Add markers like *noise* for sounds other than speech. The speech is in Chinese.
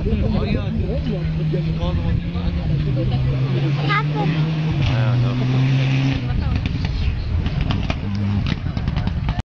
哎 *laughs* 呀